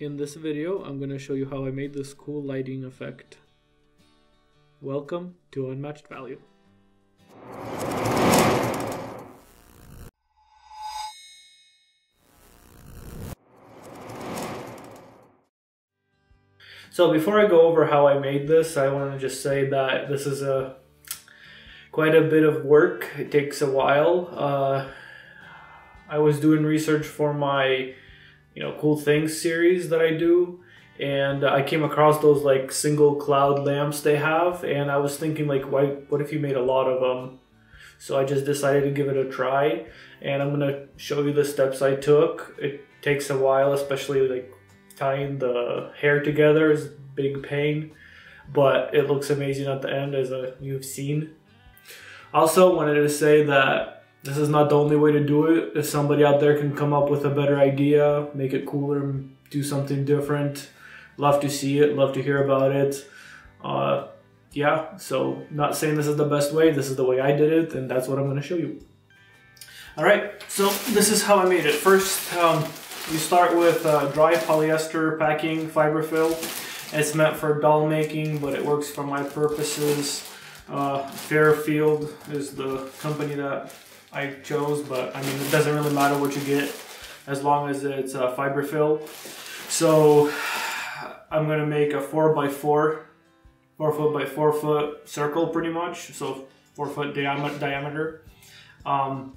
In this video, I'm going to show you how I made this cool lighting effect. Welcome to Unmatched Value. So before I go over how I made this, I want to just say that this is a quite a bit of work. It takes a while. Uh, I was doing research for my you know cool things series that I do. And I came across those like single cloud lamps they have and I was thinking like why what if you made a lot of them so I just decided to give it a try and I'm gonna show you the steps I took. It takes a while especially like tying the hair together is big pain but it looks amazing at the end as a, you've seen. Also wanted to say that this is not the only way to do it. If somebody out there can come up with a better idea, make it cooler, do something different, love to see it, love to hear about it. Uh, yeah, so not saying this is the best way, this is the way I did it, and that's what I'm going to show you. All right, so this is how I made it. First, um, you start with uh, dry polyester packing fiberfill. It's meant for doll making, but it works for my purposes. Uh, Fairfield is the company that I chose, but I mean, it doesn't really matter what you get as long as it's a fiberfill. So I'm gonna make a four by four, four foot by four foot circle pretty much. So four foot diam diameter. Um,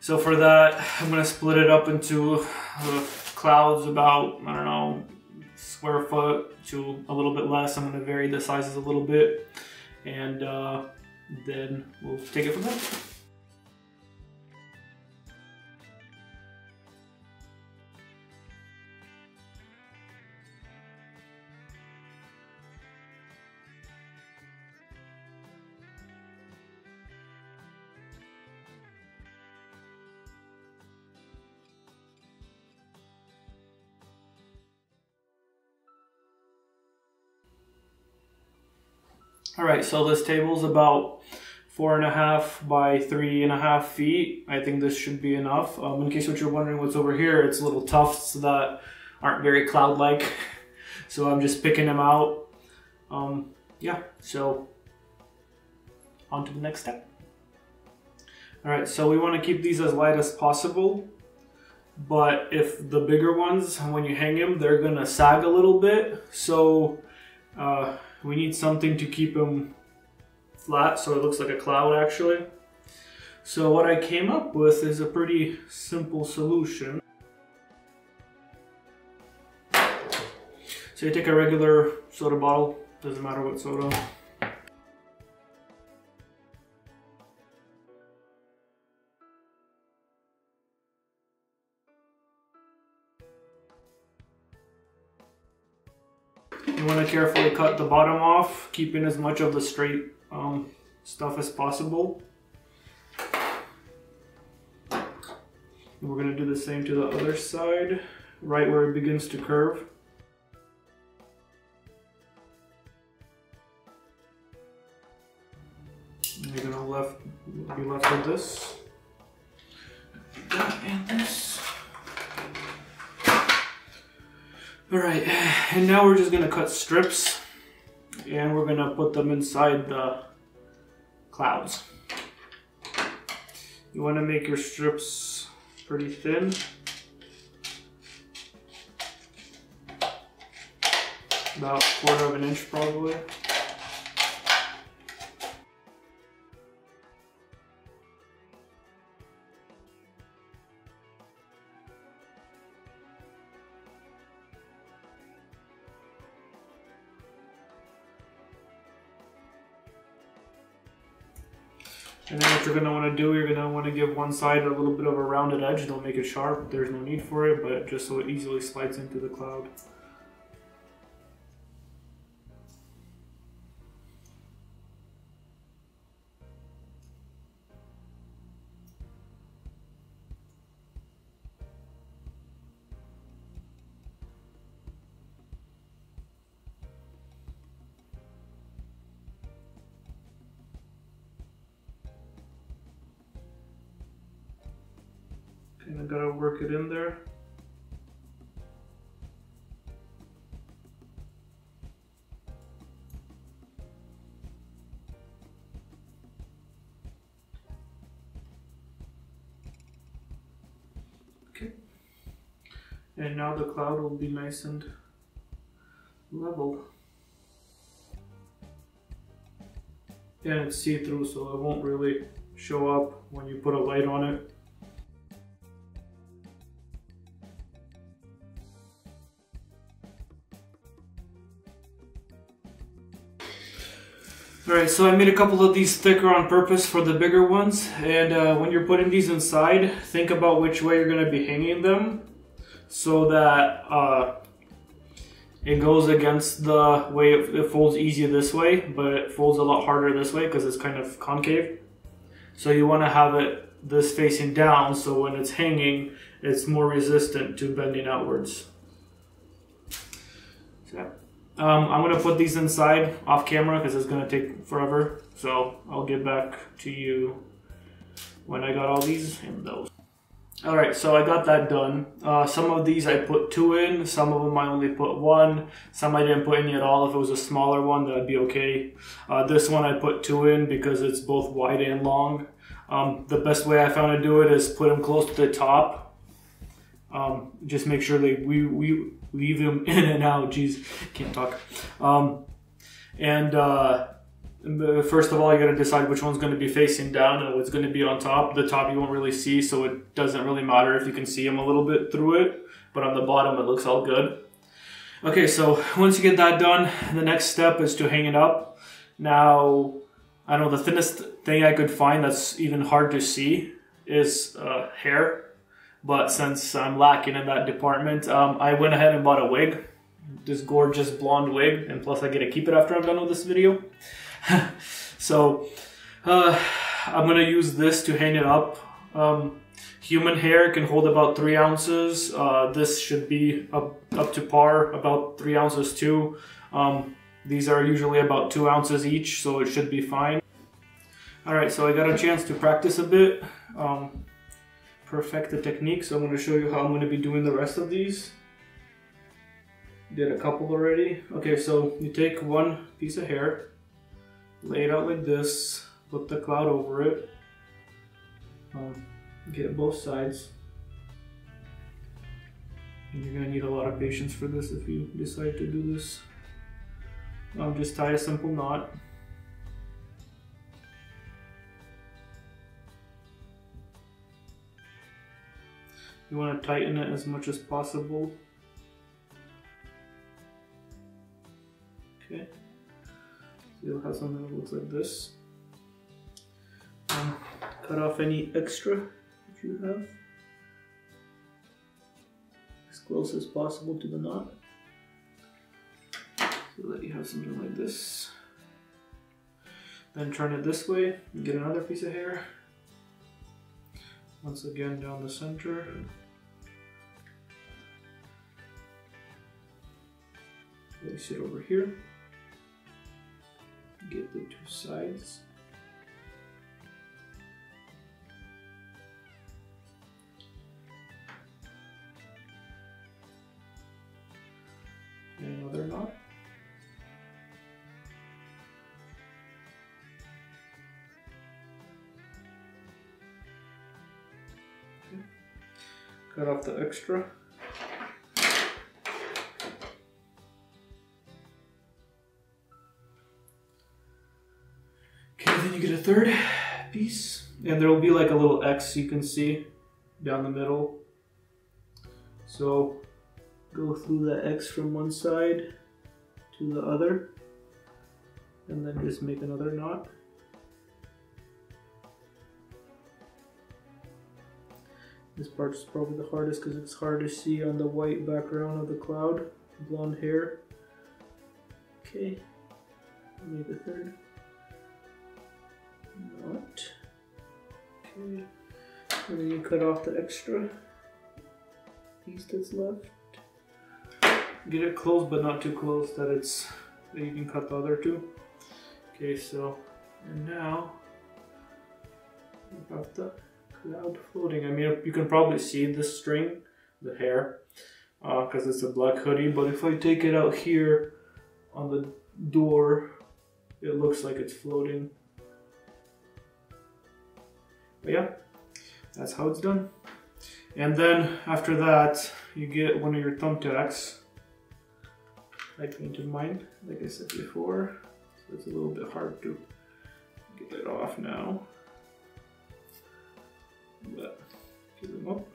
so for that, I'm gonna split it up into uh, clouds about, I don't know, square foot to a little bit less. I'm gonna vary the sizes a little bit and uh, then we'll take it from there. All right, so this table is about four and a half by three and a half feet. I think this should be enough. Um, in case what you're wondering what's over here, it's little tufts that aren't very cloud-like. so I'm just picking them out. Um, yeah, so on to the next step. All right, so we want to keep these as light as possible. But if the bigger ones, when you hang them, they're gonna sag a little bit. So uh, we need something to keep them flat so it looks like a cloud actually. So what I came up with is a pretty simple solution. So you take a regular soda bottle, doesn't matter what soda, You want to carefully cut the bottom off, keeping as much of the straight um, stuff as possible. And we're going to do the same to the other side, right where it begins to curve. And now we're just gonna cut strips and we're gonna put them inside the clouds. You wanna make your strips pretty thin. About a quarter of an inch probably. And then what you're going to want to do, you're going to want to give one side a little bit of a rounded edge. Don't make it sharp. There's no need for it, but just so it easily slides into the cloud. and I gotta work it in there. Okay. And now the cloud will be nice and level. And it's see-through so it won't really show up when you put a light on it. Alright, so I made a couple of these thicker on purpose for the bigger ones. And uh, when you're putting these inside, think about which way you're going to be hanging them. So that uh, it goes against the way it, it folds easier this way, but it folds a lot harder this way because it's kind of concave. So you want to have it this facing down so when it's hanging, it's more resistant to bending outwards. So, um, I'm going to put these inside off camera because it's going to take forever. So I'll get back to you when I got all these and those. Alright, so I got that done. Uh, some of these I put two in, some of them I only put one, some I didn't put any at all. If it was a smaller one, that'd be okay. Uh, this one I put two in because it's both wide and long. Um, the best way I found to do it is put them close to the top. Um, just make sure they we, we weave them in and out. Jeez, can't talk. Um, and uh, first of all, you got to decide which one's going to be facing down and what's going to be on top. The top you won't really see, so it doesn't really matter if you can see them a little bit through it. But on the bottom, it looks all good. Okay, so once you get that done, the next step is to hang it up. Now, I know the thinnest thing I could find that's even hard to see is uh, hair but since I'm lacking in that department, um, I went ahead and bought a wig, this gorgeous blonde wig, and plus I get to keep it after I'm done with this video. so uh, I'm gonna use this to hang it up. Um, human hair can hold about three ounces. Uh, this should be up, up to par, about three ounces too. Um, these are usually about two ounces each, so it should be fine. Alright, so I got a chance to practice a bit. Um, perfect the technique. So I'm going to show you how I'm going to be doing the rest of these. Did a couple already. Okay, so you take one piece of hair, lay it out like this, put the cloud over it, um, get both sides. And you're going to need a lot of patience for this if you decide to do this. Um, just tie a simple knot. You want to tighten it as much as possible. Okay. You'll have something that looks like this. Um, cut off any extra that you have. As close as possible to the knot. So that you have something like this. Then turn it this way and get another piece of hair. Once again down the center. Place it over here. Get the two sides. Another knot. Okay. Cut off the extra. Third piece, and there will be like a little X you can see down the middle. So go through the X from one side to the other, and then just make another knot. This part is probably the hardest because it's hard to see on the white background of the cloud, blonde hair. Okay, make a third Okay. And then you cut off the extra piece that's left. Get it close but not too close that it's that you can cut the other two. Okay, so and now have the cloud floating. I mean you can probably see the string, the hair, because uh, it's a black hoodie, but if I take it out here on the door, it looks like it's floating. But yeah, that's how it's done. And then after that, you get one of your thumbtacks. I painted mine, like I said before. So it's a little bit hard to get it off now. But get them up.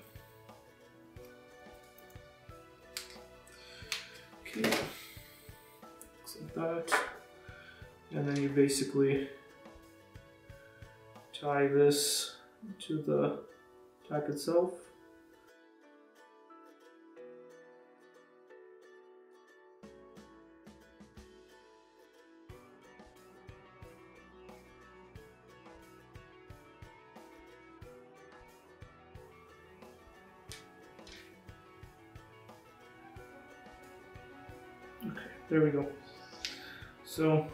Okay. Looks like that. And then you basically tie this to the tack itself. Okay, there we go. So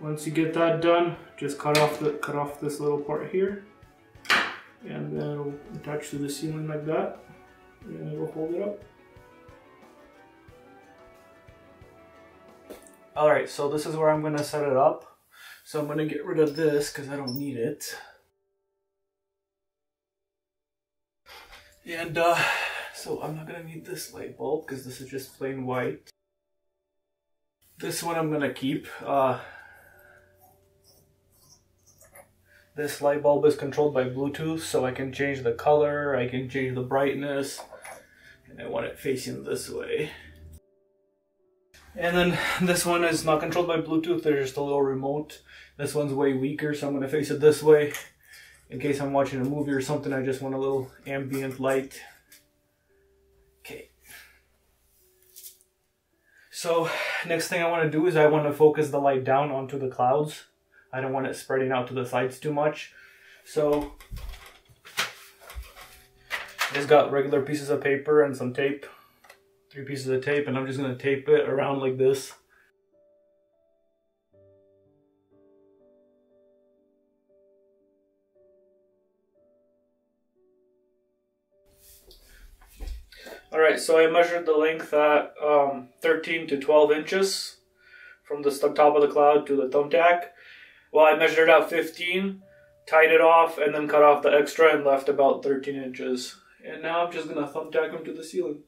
once you get that done, just cut off the cut off this little part here, and then it'll attach to the ceiling like that, and it'll hold it up. All right, so this is where I'm gonna set it up. So I'm gonna get rid of this because I don't need it. And uh, so I'm not gonna need this light bulb because this is just plain white. This one I'm gonna keep. Uh, this light bulb is controlled by Bluetooth, so I can change the color, I can change the brightness, and I want it facing this way. And then this one is not controlled by Bluetooth, there's just a little remote. This one's way weaker, so I'm gonna face it this way. In case I'm watching a movie or something, I just want a little ambient light. Okay. So next thing I want to do is I want to focus the light down onto the clouds. I don't want it spreading out to the sides too much. So I just got regular pieces of paper and some tape. Three pieces of tape and I'm just going to tape it around like this. Alright, so I measured the length at um, 13 to 12 inches from the top of the cloud to the thumbtack. Well, I measured out 15, tied it off, and then cut off the extra and left about 13 inches. And now I'm just to thumbtack them to the ceiling.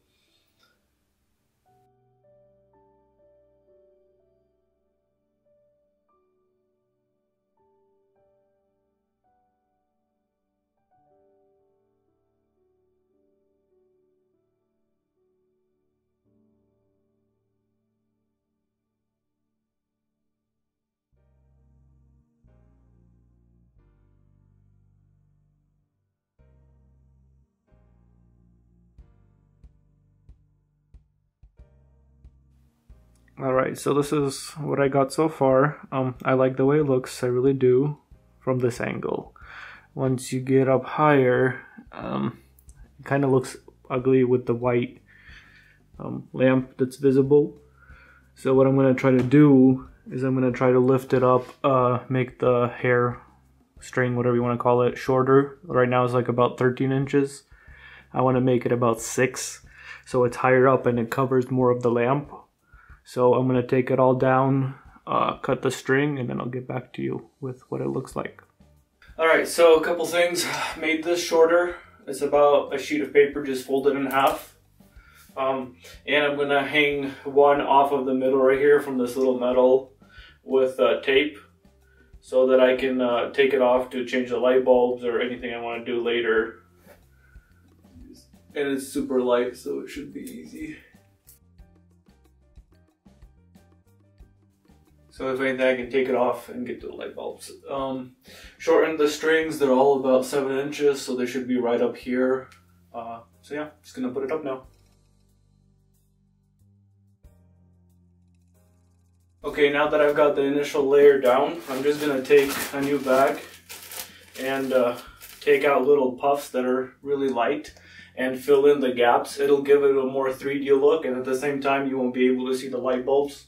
Alright, so this is what I got so far. Um, I like the way it looks, I really do, from this angle. Once you get up higher, um, it kind of looks ugly with the white um, lamp that's visible. So what I'm to try to do is I'm to try to lift it up, uh, make the hair string, whatever you want to call it, shorter. Right now it's like about 13 inches. I want to make it about 6 so it's higher up and it covers more of the lamp so I'm going to take it all down, uh, cut the string, and then I'll get back to you with what it looks like. Alright, so a couple things. Made this shorter. It's about a sheet of paper just folded in half. Um, and I'm going to hang one off of the middle right here from this little metal with uh, tape so that I can uh, take it off to change the light bulbs or anything I want to do later. And it's super light, so it should be easy. So if anything, I can take it off and get to the light bulbs. Um, shorten the strings, they're all about 7 inches, so they should be right up here. Uh, so yeah, just gonna put it up now. Okay, now that I've got the initial layer down, I'm just gonna take a new bag and uh, take out little puffs that are really light and fill in the gaps. It'll give it a more 3D look and at the same time you won't be able to see the light bulbs.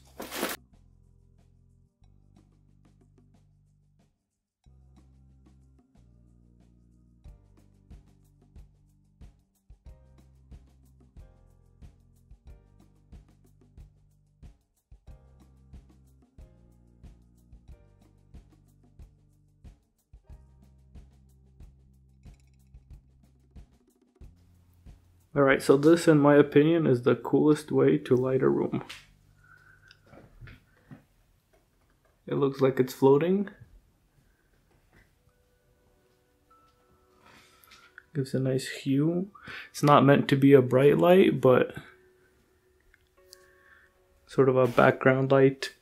Alright, so this, in my opinion, is the coolest way to light a room. It looks like it's floating. Gives a nice hue. It's not meant to be a bright light, but sort of a background light.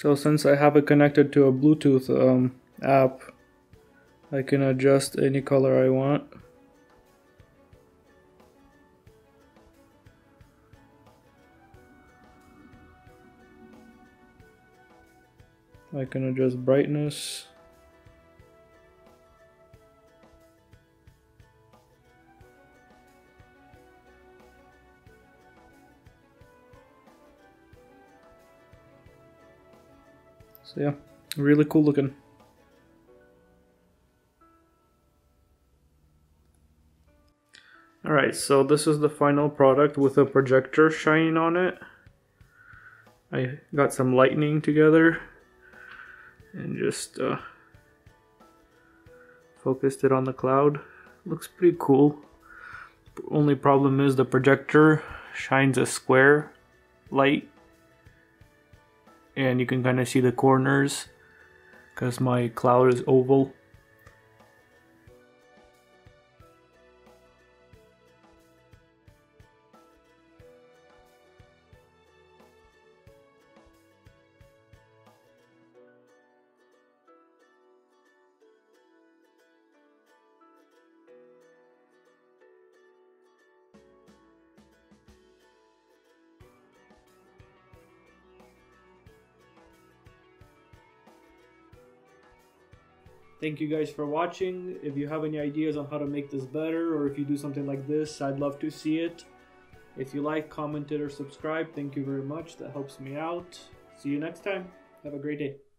So since I have it connected to a Bluetooth um, app, I can adjust any color I want. I can adjust brightness. Yeah, really cool looking. Alright, so this is the final product with a projector shining on it. I got some lightning together and just uh, focused it on the cloud. Looks pretty cool. Only problem is the projector shines a square light and you can kind of see the corners because my cloud is oval Thank you guys for watching. If you have any ideas on how to make this better or if you do something like this, I'd love to see it. If you like, comment it, or subscribe, thank you very much. That helps me out. See you next time. Have a great day.